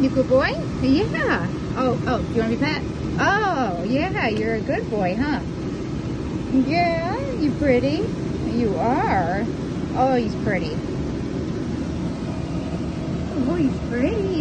You good boy? Yeah. Oh, oh, do you want to be pet? Oh, yeah, you're a good boy, huh? Yeah, you pretty? You are. Oh, he's pretty. Oh, he's pretty,